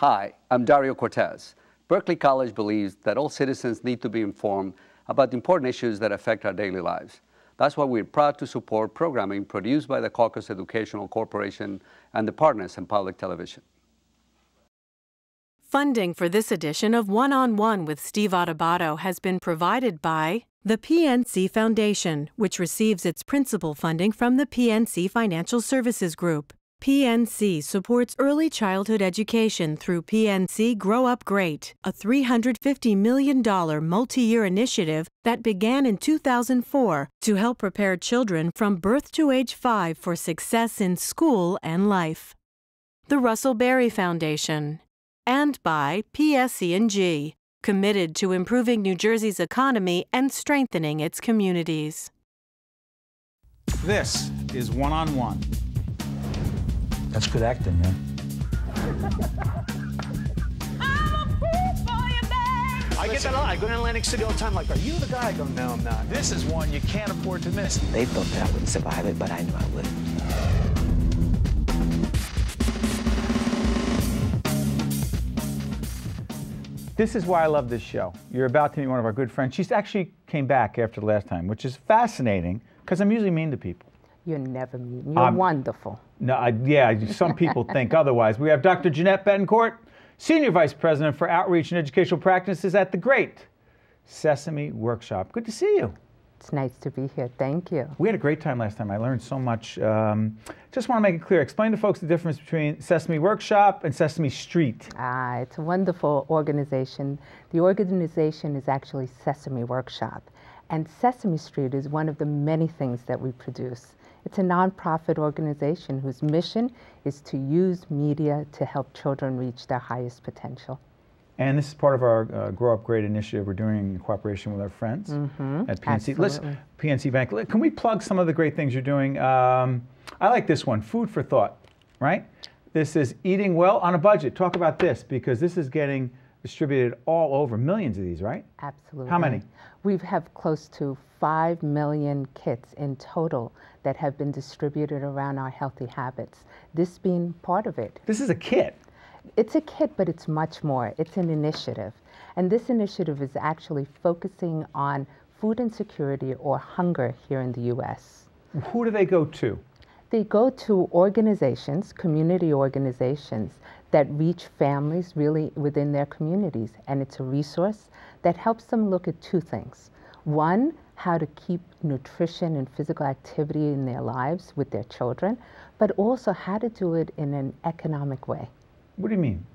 Hi, I'm Dario Cortes. Berkeley College believes that all citizens need to be informed about the important issues that affect our daily lives. That's why we're proud to support programming produced by the Caucus Educational Corporation and the partners in public television. Funding for this edition of One on One with Steve Adubato has been provided by the PNC Foundation, which receives its principal funding from the PNC Financial Services Group. PNC supports early childhood education through PNC Grow Up Great, a $350 million multi year initiative that began in 2004 to help prepare children from birth to age five for success in school and life. The Russell Berrie Foundation, and by PSE&G, committed to improving New Jersey's economy and strengthening its communities. This is One on One that's good acting, man. I get that a lot. I go to Atlantic City all the time. Like, are you the guy? I go, no, I'm not. This is one you can't afford to miss. They thought that I wouldn't survive it, but I knew I would. This is why I love this show. You're about to meet one of our good friends. She's actually came back after the last time, which is fascinating because I'm usually mean to people. You're never mean. You're um, wonderful. No, I, yeah, some people think otherwise. We have Dr. Jeanette Betancourt, Senior Vice President for Outreach and Educational Practices at the Great Sesame Workshop. Good to see you. It's nice to be here. Thank you. We had a great time last time. I learned so much. Um, just want to make it clear. Explain to folks the difference between Sesame Workshop and Sesame Street. Ah, it's a wonderful organization. The organization is actually Sesame Workshop. And Sesame Street is one of the many things that we produce. It's a nonprofit organization whose mission is to use media to help children reach their highest potential. And this is part of our uh, Grow Up Great initiative we're doing in cooperation with our friends mm-hmm. at PNC. Let's, PNC Bank. Can we plug some of the great things you're doing? Um, I like this one, Food for Thought, right? This is eating well on a budget. Talk about this because this is getting distributed all over, millions of these, right? Absolutely. How many? We have close to 5 million kits in total that have been distributed around our healthy habits, this being part of it. This is a kit. It's a kit, but it's much more. It's an initiative. And this initiative is actually focusing on food insecurity or hunger here in the U.S. Who do they go to? They go to organizations, community organizations, that reach families really within their communities. And it's a resource that helps them look at two things. One, how to keep nutrition and physical activity in their lives with their children, but also how to do it in an economic way. What do you mean?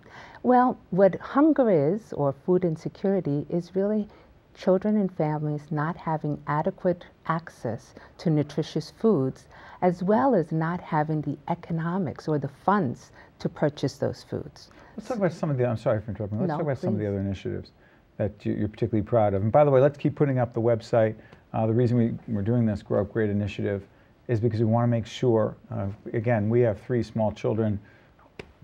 Well, what hunger is, or food insecurity, is really children and families not having adequate access to nutritious foods, as well as not having the economics or the funds to purchase those foods. Let's talk about some of the, I'm sorry for interrupting, let's no, talk about please. some of the other initiatives that you're particularly proud of. And by the way, let's keep putting up the website. Uh, the reason we, we're doing this Grow Up Great initiative is because we want to make sure, uh, again, we have three small children,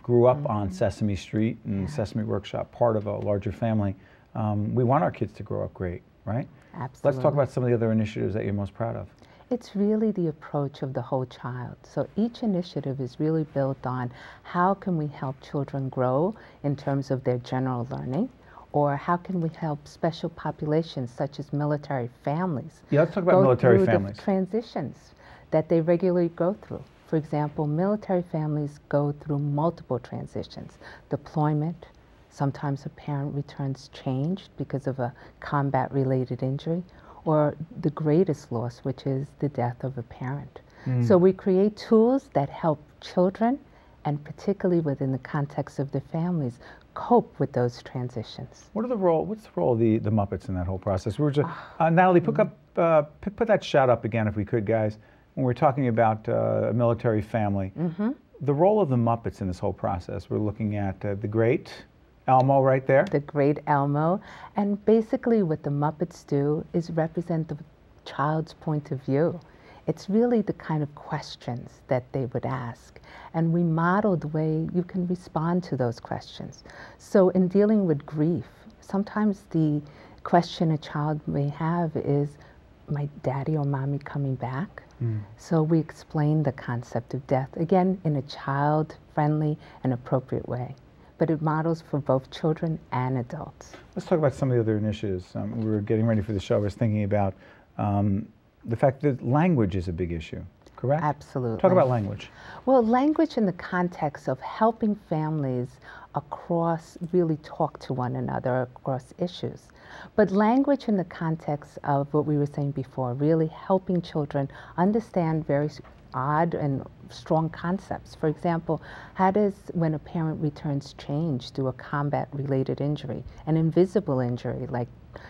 grew up mm -hmm. on Sesame Street and yeah. Sesame Workshop, part of a larger family. Um, we want our kids to grow up great, right? Absolutely. Let's talk about some of the other initiatives that you're most proud of. It's really the approach of the whole child. So each initiative is really built on how can we help children grow in terms of their general learning, or how can we help special populations such as military families? Yeah, let's talk about military families. transitions that they regularly go through. For example, military families go through multiple transitions. Deployment, sometimes a parent returns changed because of a combat-related injury, or the greatest loss, which is the death of a parent. Mm. So we create tools that help children, and particularly within the context of the families, cope with those transitions. What are the role? What's the role of the, the Muppets in that whole process? We were just uh, Natalie, put up uh, put that shot up again if we could, guys. When we're talking about uh, a military family, mm -hmm. the role of the Muppets in this whole process. We're looking at uh, the great Elmo right there. The great Elmo, and basically what the Muppets do is represent the child's point of view. It's really the kind of questions that they would ask. And we model the way you can respond to those questions. So in dealing with grief, sometimes the question a child may have is, my daddy or mommy coming back? Mm. So we explain the concept of death, again, in a child-friendly and appropriate way. But it models for both children and adults. Let's talk about some of the other initiatives. Um, we were getting ready for the show. I was thinking about um, the fact that language is a big issue, correct? Absolutely. Talk about language. Well, language in the context of helping families across really talk to one another across issues. But language in the context of what we were saying before, really helping children understand very odd and strong concepts. For example, how does when a parent returns change due a combat related injury, an invisible injury like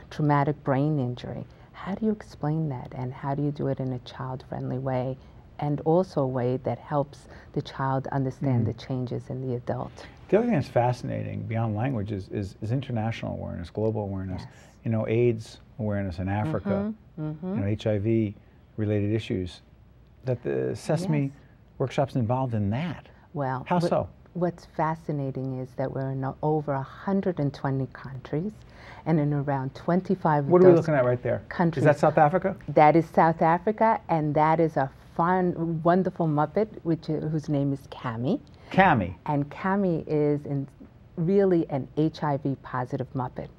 traumatic brain injury? How do you explain that and how do you do it in a child friendly way and also a way that helps the child understand mm. the changes in the adult? The other thing that's fascinating beyond language is, is, is international awareness, global awareness. Yes. You know, AIDS awareness in Africa, mm -hmm, mm -hmm. you know, HIV related issues that the Sesame yes. Workshop's involved in that. Well, how so? What's fascinating is that we're in over 120 countries and in around 25 What are we looking at right there? Countries. Is that South Africa? That is South Africa, and that is a fun, wonderful Muppet, which uh, whose name is Kami. Kami. And Kami is in, really an HIV positive Muppet.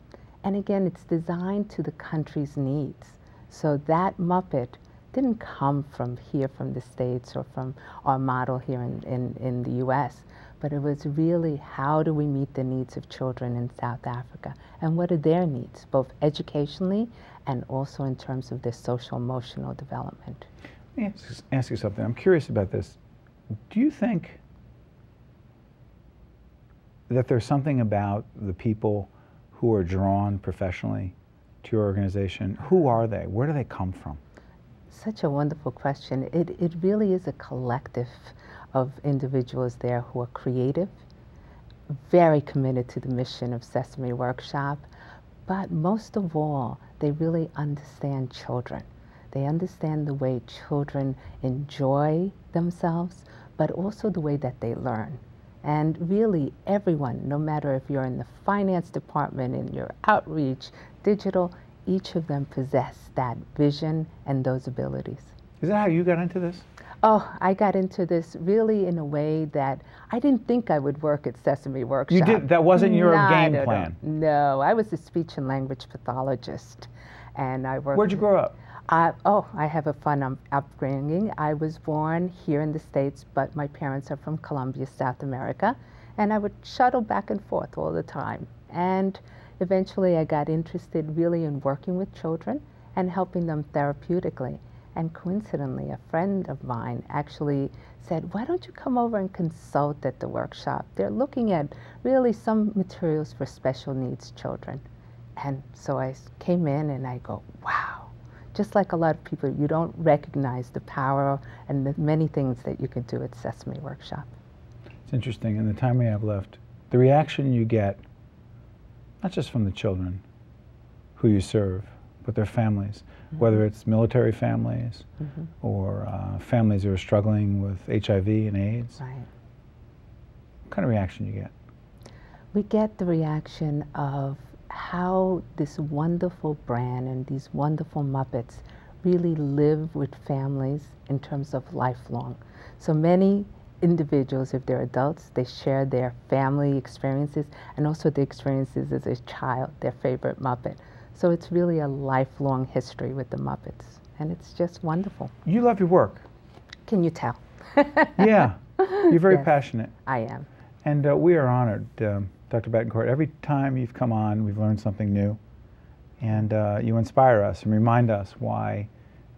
And again, it's designed to the country's needs. So that Muppet didn't come from here, from the States, or from our model here in, in, in the US, but it was really how do we meet the needs of children in South Africa and what are their needs, both educationally and also in terms of their social emotional development. Let me ask, ask you something. I'm curious about this. Do you think that there's something about the people who are drawn professionally to your organization? Who are they? Where do they come from? Such a wonderful question. It, it really is a collective of individuals there who are creative, very committed to the mission of Sesame Workshop, but most of all, they really understand children. They understand the way children enjoy themselves, but also the way that they learn. And really, everyone, no matter if you're in the finance department, in your outreach, digital, each of them possess that vision and those abilities. Is that how you got into this? Oh, I got into this really in a way that I didn't think I would work at Sesame Workshop. You did? That wasn't your game plan? No, I was a speech and language pathologist. And I worked. Where'd you grow up? Uh, oh, I have a fun um, upbringing. I was born here in the States, but my parents are from Colombia, South America. And I would shuttle back and forth all the time. And Eventually, I got interested really in working with children and helping them therapeutically. And coincidentally, a friend of mine actually said, Why don't you come over and consult at the workshop? They're looking at really some materials for special needs children. And so I came in and I go, Wow. Just like a lot of people, you don't recognize the power and the many things that you can do at Sesame Workshop. It's interesting. In the time we have left, the reaction you get not just from the children who you serve, but their families, mm -hmm. whether it's military families mm -hmm. or uh, families who are struggling with HIV and AIDS. Right. What kind of reaction you get? We get the reaction of how this wonderful brand and these wonderful Muppets really live with families in terms of lifelong. So many individuals, if they're adults, they share their family experiences and also the experiences as a child, their favorite Muppet. So it's really a lifelong history with the Muppets, and it's just wonderful. You love your work. Can you tell? yeah, you're very yes, passionate. I am. And uh, we are honored, um, Dr. Betancourt. Every time you've come on, we've learned something new. And uh, you inspire us and remind us why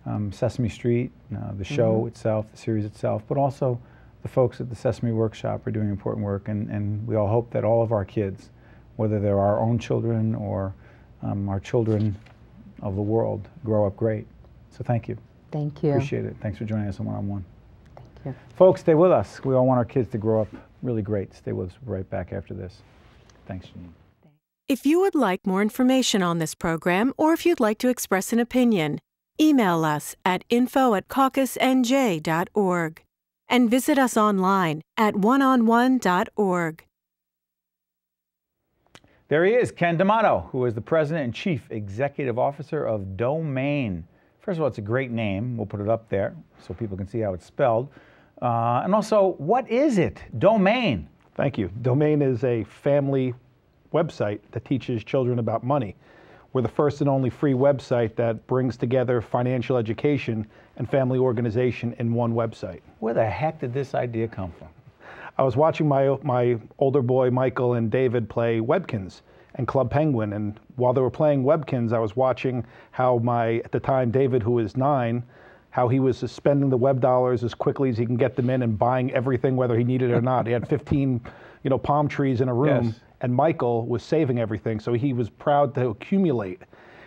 um, Sesame Street, uh, the show mm -hmm. itself, the series itself, but also the folks at the Sesame Workshop are doing important work, and, and we all hope that all of our kids, whether they're our own children or um, our children of the world, grow up great. So thank you. Thank you. Appreciate it. Thanks for joining us on One on One. Thank you. Folks, stay with us. We all want our kids to grow up really great. Stay with us. Right back after this. Thanks, Janine. If you would like more information on this program, or if you'd like to express an opinion, email us at info at caucusnj.org and visit us online at oneonone.org. There he is, Ken D'Amato, who is the President and Chief Executive Officer of DoughMain. First of all, it's a great name. We'll put it up there so people can see how it's spelled. Uh, and also, what is it? DoughMain. Thank you. DoughMain is a family website that teaches children about money. We're the first and only free website that brings together financial education and family organization in one website. Where the heck did this idea come from? I was watching my, my older boy Michael and David play Webkinz and Club Penguin. And while they were playing Webkinz, I was watching how my, at the time, David, who was nine, how he was spending the web dollars as quickly as he can get them in and buying everything, whether he needed it or not. he had 15, you know, palm trees in a room, yes. And Michael was saving everything, so he was proud to accumulate.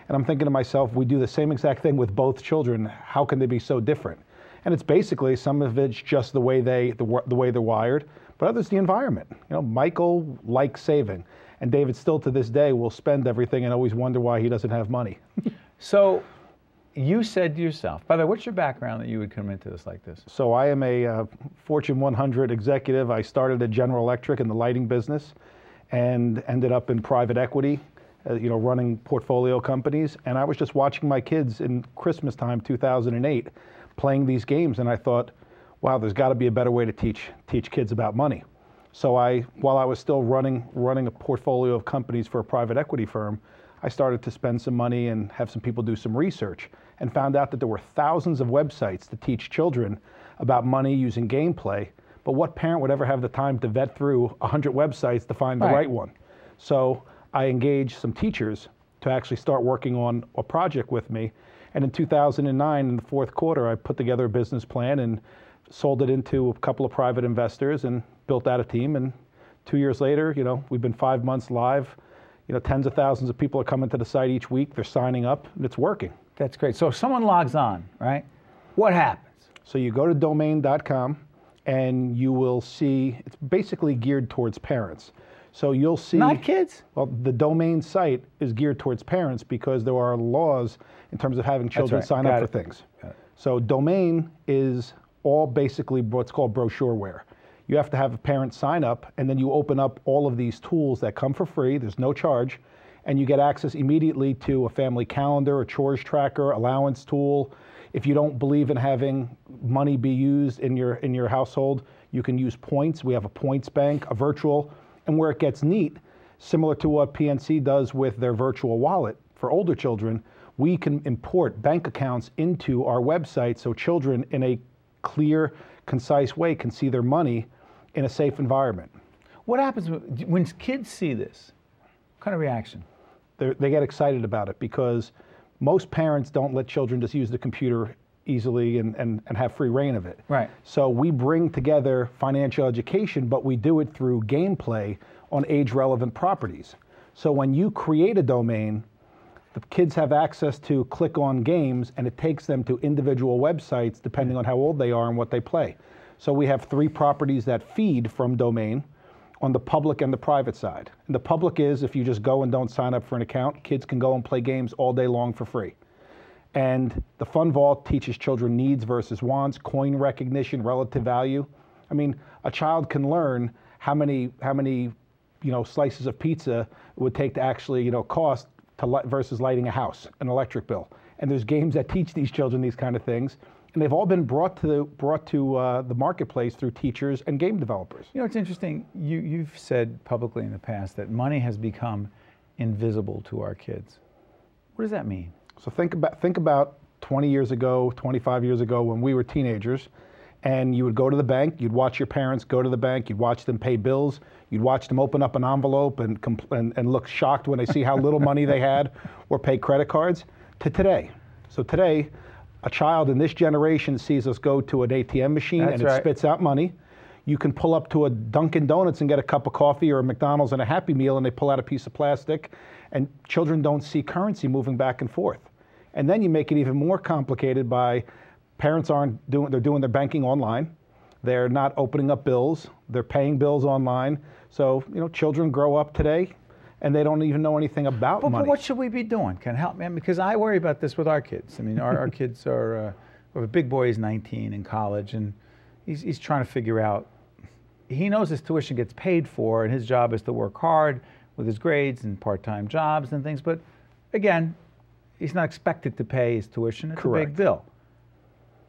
And I'm thinking to myself, we do the same exact thing with both children. How can they be so different? And it's basically some of it's just the way they the, the way they're wired, but others the environment. You know, Michael likes saving, and David still to this day will spend everything and always wonder why he doesn't have money. so you said to yourself, by the way, what's your background that you would come into this like this? So I am a uh, Fortune 100 executive. I started at General Electric in the lighting business and ended up in private equity, uh, you know, running portfolio companies. And I was just watching my kids in Christmas time, 2008, playing these games. And I thought, wow, there's got to be a better way to teach, teach kids about money. So I, while I was still running, running a portfolio of companies for a private equity firm, I started to spend some money and have some people do some research and found out that there were thousands of websites to teach children about money using gameplay. But what parent would ever have the time to vet through 100 websites to find the right, right one? So I engaged some teachers to actually start working on a project with me. And in 2009, in the fourth quarter, I put together a business plan and sold it into a couple of private investors and built out a team. And two years later, you know, we've been five months live you know, tens of thousands of people are coming to the site each week. They're signing up, and it's working. That's great. So if someone logs on, right? What happens? So you go to doughmain.com, and you will see it's basically geared towards parents. So you'll see not kids. Well, the DoughMain site is geared towards parents because there are laws in terms of having children right. sign Got up it. for things. So DoughMain is all basically what's called brochureware you have to have a parent sign up, and then you open up all of these tools that come for free. There's no charge, and you get access immediately to a family calendar, a chores tracker, allowance tool. If you don't believe in having money be used in your in your household, you can use points. We have a points bank, a virtual, and where it gets neat, similar to what PNC does with their virtual wallet for older children, we can import bank accounts into our website so children in a clear, concise way can see their money in a safe environment. What happens when kids see this? What kind of reaction? They're, they get excited about it because most parents don't let children just use the computer easily and, and, and have free reign of it. Right. So we bring together financial education, but we do it through gameplay on age relevant properties. So when you create a DoughMain, the kids have access to click on games and it takes them to individual websites depending on how old they are and what they play. So we have three properties that feed from DoughMain on the public and the private side. And the public is if you just go and don't sign up for an account, kids can go and play games all day long for free. And the Fun Vault teaches children needs versus wants, coin recognition, relative value. I mean, a child can learn how many how many you know slices of pizza it would take to actually you know cost to light versus lighting a house, an electric bill. And there's games that teach these children these kind of things and they've all been brought to the, brought to uh, the marketplace through teachers and game developers. You know, it's interesting. You you've said publicly in the past that money has become invisible to our kids. What does that mean? So think about think about 20 years ago, 25 years ago, when we were teenagers, and you would go to the bank. You'd watch your parents go to the bank. You'd watch them pay bills. You'd watch them open up an envelope and and, and look shocked when they see how little money they had, or pay credit cards. To today, so today a child in this generation sees us go to an ATM machine That's and it right. spits out money. You can pull up to a Dunkin' Donuts and get a cup of coffee or a McDonald's and a Happy Meal and they pull out a piece of plastic. And children don't see currency moving back and forth. And then you make it even more complicated by parents aren't doing, they're doing their banking online. They're not opening up bills. They're paying bills online. So, you know, children grow up today and they don't even know anything about but, money. But what should we be doing? Can help me? Because I worry about this with our kids. I mean, our, our kids are, uh, a big boy is 19 in college, and he's, he's trying to figure out, he knows his tuition gets paid for, and his job is to work hard with his grades and part-time jobs and things, but again, he's not expected to pay his tuition. It's Correct. a big bill.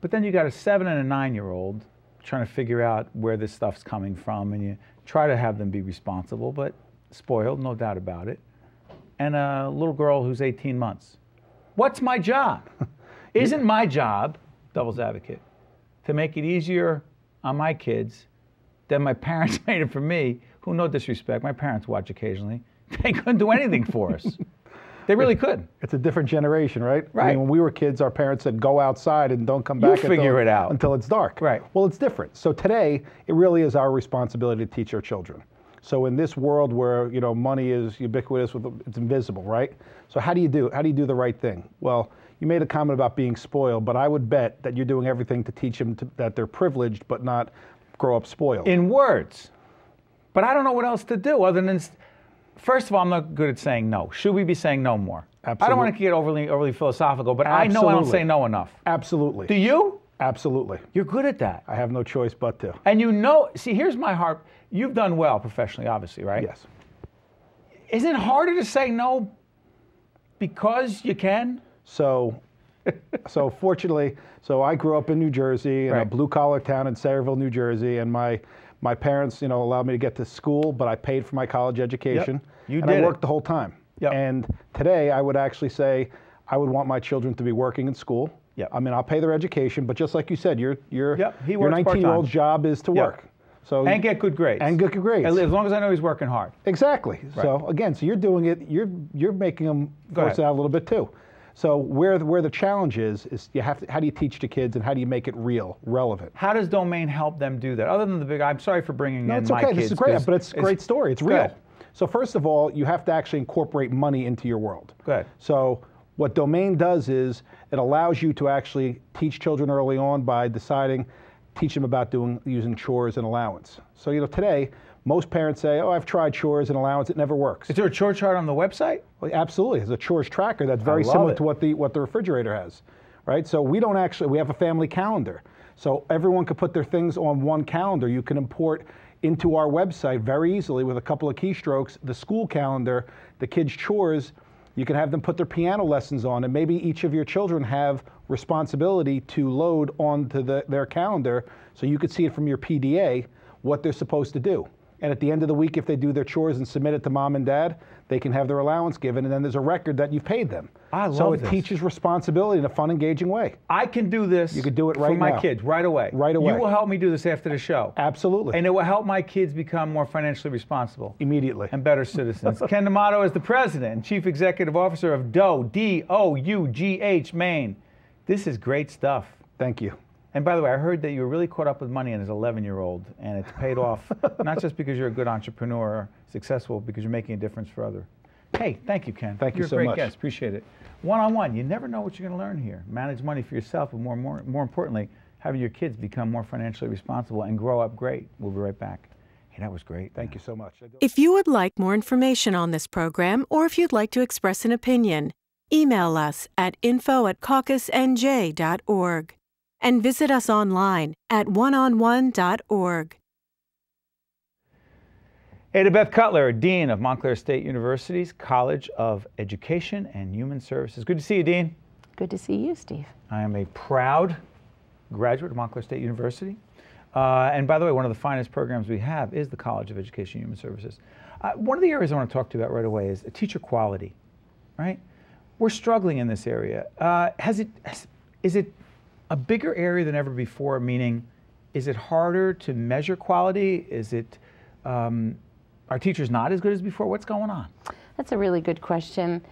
But then you got a seven and a nine-year-old trying to figure out where this stuff's coming from, and you try to have them be responsible, but spoiled, no doubt about it. And a little girl who's 18 months. What's my job? Isn't my job, devil's advocate, to make it easier on my kids than my parents made it for me, who, no disrespect, my parents watch occasionally. They couldn't do anything for us. They really could. It's a different generation, right? Right. I mean, when we were kids, our parents said, "Go outside and don't come back." You figure until, it out. until it's dark." Right. Well, it's different. So today, it really is our responsibility to teach our children. So in this world where you know money is ubiquitous, with it's invisible, right? So how do you do? How do you do the right thing? Well, you made a comment about being spoiled, but I would bet that you're doing everything to teach them to, that they're privileged, but not grow up spoiled. in words. But I don't know what else to do other than, first of all, I'm not good at saying no. Should we be saying no more? Absolutely. I don't want to get overly overly philosophical, but I know I don't say no enough. Absolutely. Do you? Absolutely. You're good at that. I have no choice but to. And you know, see, here's my heart. You've done well professionally, obviously, right? Yes. Isn't it harder to say no because you can? So, so fortunately, so I grew up in New Jersey in a blue collar town in Sayreville, New Jersey, and my my parents, you know, allowed me to get to school, but I paid for my college education. You and did I it. worked the whole time. Yep. And today, I would actually say I would want my children to be working in school. Yep. I mean, I'll pay their education, but just like you said, your your Yep, he your 19 year old's job is to Yep. work. So And get good grades. And good grades. As long as I know he's working hard. Exactly. So again, so you're doing it. You're you're making them Go force it out a little bit too. So where the, where the challenge is is you have to, how do you teach the kids and how do you make it real, relevant? How does DoughMain help them do that? Other than the big, I'm sorry for bringing No, in it's okay. kids. This is great, but it's a great story. It's real. ahead. So first of all, you have to actually incorporate money into your world. Go ahead. So what DoughMain does is it allows you to actually teach children early on by deciding, teach them about doing using chores and allowance. So you know today, most parents say, "Oh, I've tried chores and allowance; it never works." Is there a chore chart on the website? Well, absolutely, it's a chores tracker that's very similar it. to what the what the refrigerator has, right? So we don't actually we have a family calendar, so everyone can put their things on one calendar. You can import into our website very easily with a couple of keystrokes the school calendar, the kids' chores. You can have them put their piano lessons on, and maybe each of your children have responsibility to load onto the, their calendar, so you could see it from your PDA what they're supposed to do. And at the end of the week, if they do their chores and submit it to mom and dad, they can have their allowance given, and then there's a record that you've paid them. I love so it this. teaches responsibility in a fun, engaging way. I can do this. You could do it right for my now. kids right away. Right away. You will help me do this after the show. Absolutely. And it will help my kids become more financially responsible Immediately. and better citizens. Ken D'Amato is the president and chief executive officer of DOE, D O U G H, Maine. This is great stuff. Thank you. And by the way, I heard that you were really caught up with money as an 11 year old, and it's paid off, not just because you're a good entrepreneur or successful, because you're making a difference for others. Hey, thank you, Ken. Thank you you're so a great much. guest. Appreciate it. One on one, you never know what you're going to learn here. Manage money for yourself, but more, more, more importantly, having your kids become more financially responsible and grow up great. We'll be right back. Hey, that was great. Thank you so much. If you would like more information on this program or if you'd like to express an opinion, email us at info at caucusnj.org and visit us online at oneonone.org. Ada Beth Cutler, Dean of Montclair State University's College of Education and Human Services. Good to see you, Dean. Good to see you, Steve. I am a proud graduate of Montclair State University. Uh, and by the way, one of the finest programs we have is the College of Education and Human Services. Uh, one of the areas I want to talk to you about right away is teacher quality, right? We're struggling in this area. Uh, has it, has, is it a bigger area than ever before? Meaning, is it harder to measure quality? Is it, um, are teachers not as good as before? What's going on? That's a really good question.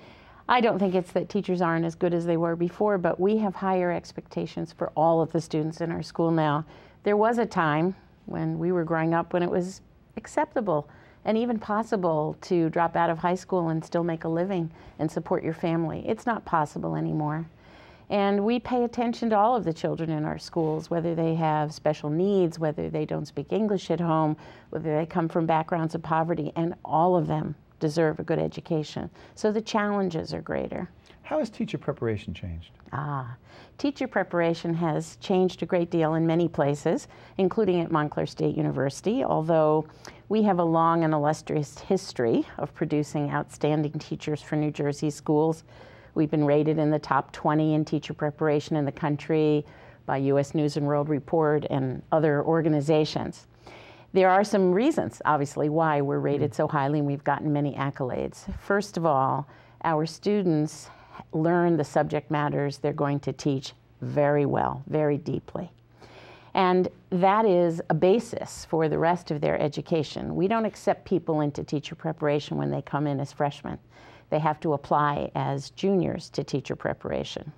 I don't think it's that teachers aren't as good as they were before, but we have higher expectations for all of the students in our school now. There was a time when we were growing up when it was acceptable and even possible to drop out of high school and still make a living and support your family. It's not possible anymore. And we pay attention to all of the children in our schools, whether they have special needs, whether they don't speak English at home, whether they come from backgrounds of poverty, and all of them deserve a good education. So the challenges are greater. How has teacher preparation changed? Ah, teacher preparation has changed a great deal in many places, including at Montclair State University, although we have a long and illustrious history of producing outstanding teachers for New Jersey schools. We've been rated in the top 20 in teacher preparation in the country by U.S. News and World Report and other organizations. There are some reasons, obviously, why we're rated so highly and we've gotten many accolades. First of all, our students learn the subject matters they're going to teach very well, very deeply. And that is a basis for the rest of their education. We don't accept people into teacher preparation when they come in as freshmen. They have to apply as juniors to teacher preparation.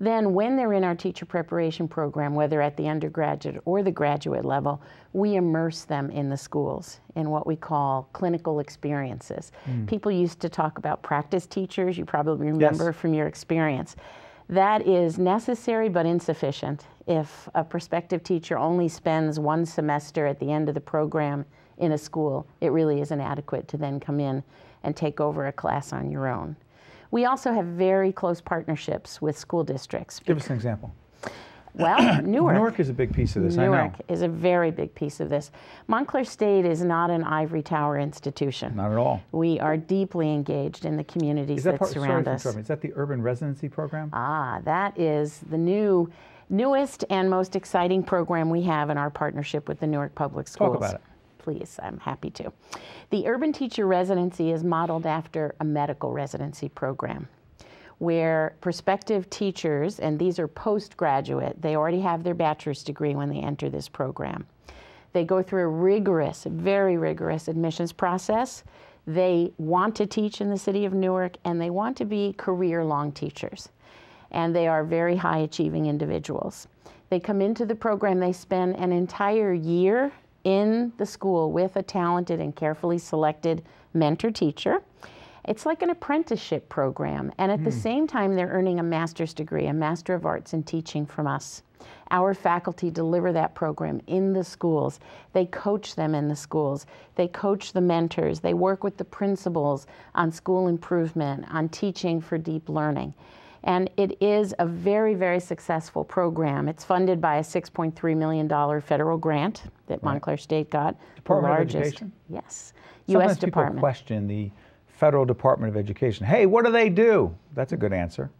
Then when they're in our teacher preparation program, whether at the undergraduate or the graduate level, we immerse them in the schools in what we call clinical experiences. Mm. People used to talk about practice teachers, you probably remember yes. from your experience. That is necessary but insufficient. If a prospective teacher only spends one semester at the end of the program in a school, it really isn't adequate to then come in and take over a class on your own. We also have very close partnerships with school districts. Give us an example. Well, Newark. Newark is a big piece of this, Newark is a very big piece of this. Montclair State is not an ivory tower institution. Not at all. We are deeply engaged in the communities that, that part, surround sorry us. Is that the urban residency program? Ah, that is the new, newest and most exciting program we have in our partnership with the Newark Public Schools. Talk about it please. I'm happy to. The Urban Teacher Residency is modeled after a medical residency program where prospective teachers, and these are postgraduate, they already have their bachelor's degree when they enter this program. They go through a rigorous, very rigorous admissions process. They want to teach in the city of Newark and they want to be career long teachers. And they are very high achieving individuals. They come into the program, they spend an entire year in the school with a talented and carefully selected mentor teacher. It's like an apprenticeship program, and at mm. the hmm. same time, they're earning a master's degree, a Master of Arts in Teaching from us. Our faculty deliver that program in the schools. They coach them in the schools. They coach the mentors. They work with the principals on school improvement, on teaching for deep learning. And it is a very, very successful program. It's funded by a $6.3 million federal grant that right. Montclair State got. Department largest, of Education? Yes. Sometimes U.S. Department. people question the federal Department of Education. Hey, what do they do? That's a good answer,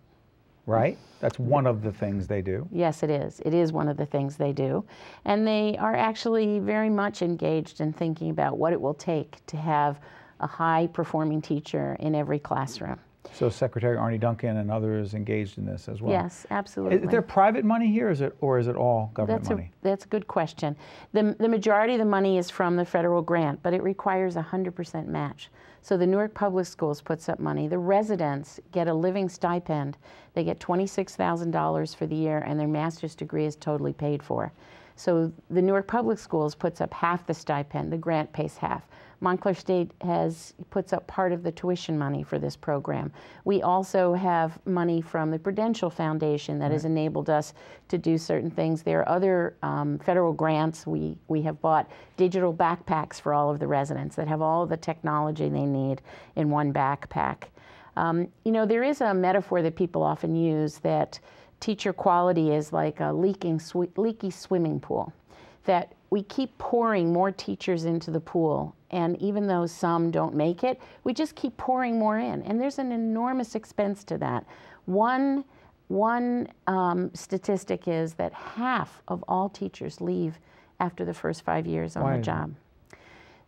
right? That's one of the things they do. Yes, it is. It is one of the things they do. And they are actually very much engaged in thinking about what it will take to have a high performing teacher in every classroom. So Secretary Arne Duncan and others engaged in this as well. Yes, absolutely. Is there private money here, is it, or is it all government that's money? A, that's a good question. The, the majority of the money is from the federal grant, but it requires a 100% match. So the Newark Public Schools puts up money. The residents get a living stipend. They get $26,000 for the year, and their master's degree is totally paid for. So the Newark Public Schools puts up half the stipend. The grant pays half. Montclair State has puts up part of the tuition money for this program. We also have money from the Prudential Foundation that right. has enabled us to do certain things. There are other um, federal grants. We, we have bought digital backpacks for all of the residents that have all of the technology they need in one backpack. Um, you know, there is a metaphor that people often use that teacher quality is like a leaking, sw leaky swimming pool. That we keep pouring more teachers into the pool, and even though some don't make it, we just keep pouring more in. And there's an enormous expense to that. One, one um, statistic is that half of all teachers leave after the first five years on Why? the job.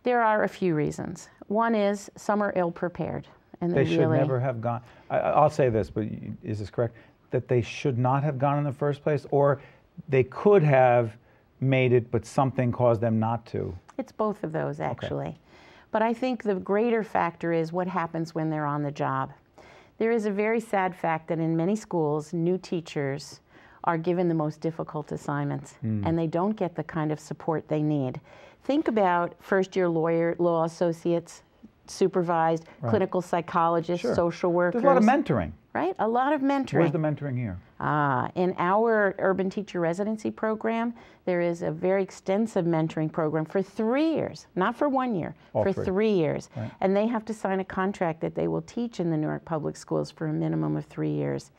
There are a few reasons. One is some are ill prepared. And they, they should really, never have gone. I, will say this, but is this correct? That they should not have gone in the first place, or they could have made it, but something caused them not to? It's both of those, actually. Okay. But I think the greater factor is what happens when they're on the job. There is a very sad fact that in many schools, new teachers are given the most difficult assignments mm. and they don't get the kind of support they need. Think about first year lawyer, law associates, supervised, right. clinical psychologists, sure. social workers. There's a lot of mentoring. Right? A lot of mentoring. Where's the mentoring here? Ah, in our urban teacher residency program, there is a very extensive mentoring program for three years, not for one year, All for three, three years. Right. And they have to sign a contract that they will teach in the Newark Public Schools for a minimum of three years.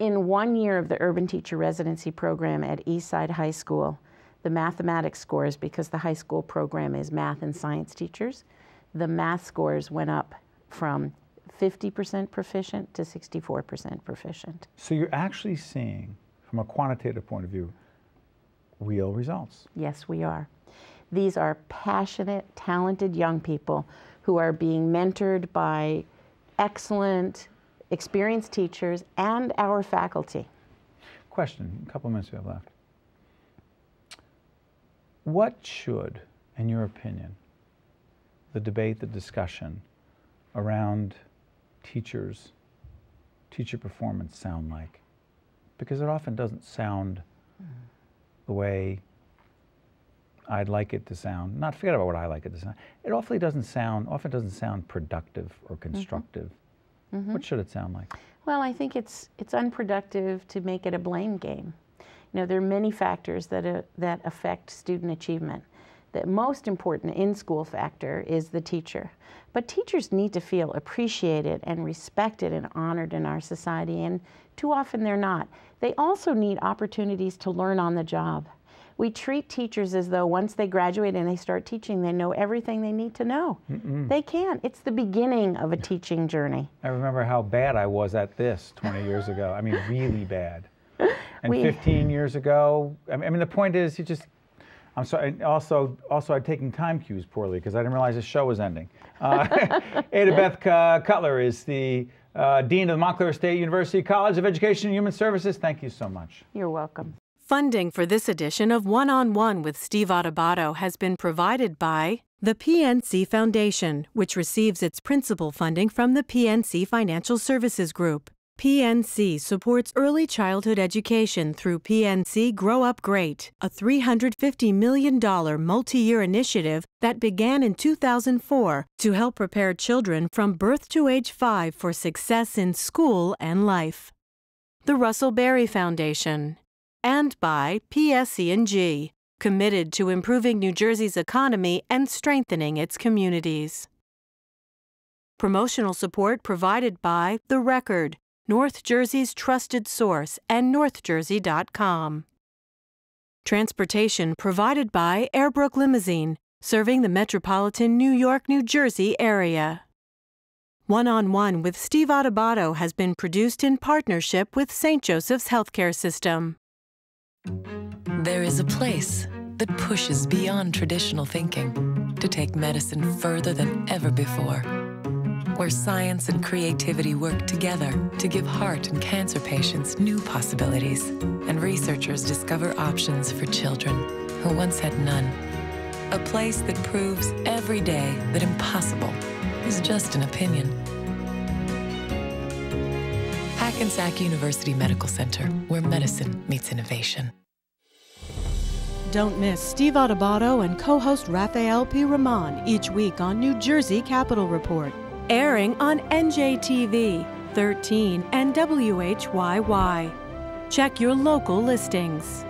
In one year of the urban teacher residency program at Eastside High School, the mathematics scores, because the high school program is math and science teachers, the math scores went up from 50% proficient to 64% proficient. So you're actually seeing, from a quantitative point of view, real results. Yes, we are. These are passionate, talented young people who are being mentored by excellent, experienced teachers and our faculty. Question, a couple minutes we have left. What should, in your opinion, the debate, the discussion around teachers, teacher performance sound like? Because it often doesn't sound the way I'd like it to sound. Not forget about what I like it to sound. It awfully doesn't sound, often doesn't sound productive or mm-hmm. constructive. Mm -hmm. What should it sound like? Well, I think it's it's unproductive to make it a blame game. You know, there are many factors that uh, that affect student achievement. The most important in-school factor is the teacher. But teachers need to feel appreciated and respected and honored in our society, and too often they're not. They also need opportunities to learn on the job. We treat teachers as though once they graduate and they start teaching, they know everything they need to know. Mm -mm. They can't. It's the beginning of a teaching journey. I remember how bad I was at this 20 years ago. I mean, really bad. And we, 15 years ago, I mean, the point is, you just, I'm sorry. Also, also, I'd taken time cues poorly because I didn't realize the show was ending. Uh, Ada Beth Cutler is the uh, Dean of the Montclair State University College of Education and Human Services. Thank you so much. You're welcome. Funding for this edition of One on One with Steve Adubato has been provided by the PNC Foundation, which receives its principal funding from the PNC Financial Services Group. PNC supports early childhood education through PNC Grow Up Great, a $350 million multi year initiative that began in 2004 to help prepare children from birth to age 5 for success in school and life. The Russell Berrie Foundation and by PSE&G, committed to improving New Jersey's economy and strengthening its communities. Promotional support provided by The Record, North Jersey's trusted source, and NorthJersey.com. Transportation provided by Airbrook Limousine, serving the metropolitan New York, New Jersey area. One on One with Steve Adubato has been produced in partnership with St. Joseph's Healthcare System. There is a place that pushes beyond traditional thinking to take medicine further than ever before. Where science and creativity work together to give heart and cancer patients new possibilities, and researchers discover options for children who once had none. A place that proves every day that impossible is just an opinion. Hackensack University Medical Center, where medicine meets innovation. Don't miss Steve Adubato and co-host Rafael P. Roman each week on New Jersey Capital Report, airing on NJTV, 13, and WHYY. Check your local listings.